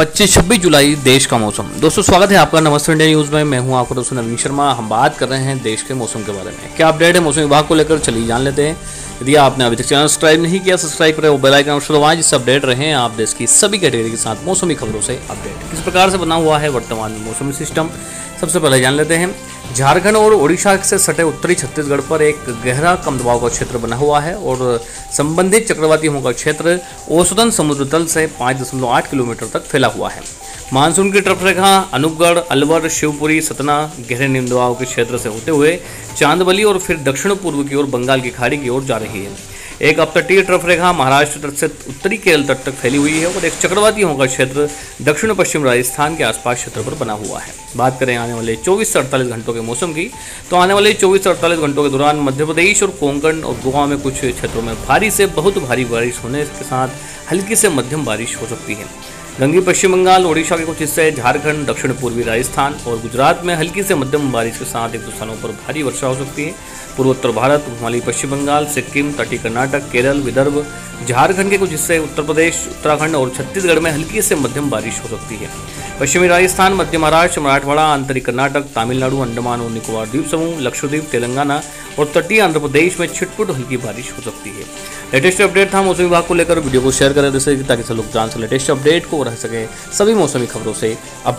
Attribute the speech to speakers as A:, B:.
A: 25 26 जुलाई, देश का मौसम। दोस्तों, स्वागत है आपका नमस्ते इंडिया न्यूज़ में। मैं हूँ आपका दोस्तों नवीन शर्मा। हम बात कर रहे हैं देश के मौसम के बारे में। क्या अपडेट है? मौसम विभाग को लेकर चलिए जान लेते हैं। यदि आपने अभी तक चैनल सब्सक्राइब नहीं किया, सब्सक्राइब करें वो बेल आइकन अवश्य दबाएँ जिससे अपडेट रहे। आप देश की सभी कैटेगरी के साथ मौसमी खबरों से अपडेट। किस प्रकार से बना हुआ है वर्तमान मौसमी सिस्टम? सबसे पहले जान लेते हैं, झारखंड और ओडिशा से सटे उत्तरी छत्तीसगढ़ पर एक गहरा कम दबाव का क्षेत्र बना हुआ है और संबंधित चक्रवातियों का क्षेत्र औसतन समुद्र तल से 5.8 किलोमीटर तक फैला हुआ है। मानसून की तरफ़ रेखा अनूपगढ़, अलवर, शिवपुरी, सतना, गहरे निम्न दबाव के क्षेत्र से होते हुए चांदबली और फिर दक्षिण पूर्व की ओर बंगाल की खाड़ी की ओर जा रही है। एक अपतटीय ट्रफ रेखा महाराष्ट्र तट से उत्तरी केरल तट तक फैली हुई है और एक चक्रवाती होगा क्षेत्र दक्षिण पश्चिम राजस्थान के आसपास क्षेत्र पर बना हुआ है। बात करें आने वाले 24 से 48 घंटों के मौसम की तो आने वाले 24 से 48 घंटों के दौरान मध्य प्रदेश और कोंकण और गोवा में कुछ क्षेत्रों में भारी से बहुत भारी बारिश होने के साथ हल्की से मध्यम बारिश हो सकती है। गंगी पश्चिम बंगाल, ओडिशा के कुछ हिस्से, झारखंड, दक्षिण पूर्वी राजस्थान और गुजरात में हल्की से मध्यम बारिश के साथ एक दो स्थानों पर भारी वर्षा हो सकती है। पूर्वोत्तर भारत हिमालयी पश्चिम बंगाल, सिक्किम तटीय कर्नाटक, केरल, विदर्भ, झारखंड के कुछ हिस्से, उत्तर प्रदेश, उत्तराखंड और छत्तीसगढ़ में हल्की से मध्यम बारिश हो सकती है। पश्चिमी राजस्थान, मध्य महाराष्ट्र, मराठवाड़ा, आंतरिक कर्नाटक, तमिलनाडु, अंडमान और निकोबार द्वीप समूह, लक्षद्वीप, तेलंगाना और तटीय आंध्र प्रदेश में छिटपुट हल्की बारिश हो सकती है। लेटेस्ट अपडेट था, मौसम विभाग को लेकर। वीडियो को शेयर करें, जैसे ताकि सब लोग जान सके लेटेस्ट अपडेट को रह सकें। सभी मौसमी खबरों से अपडेट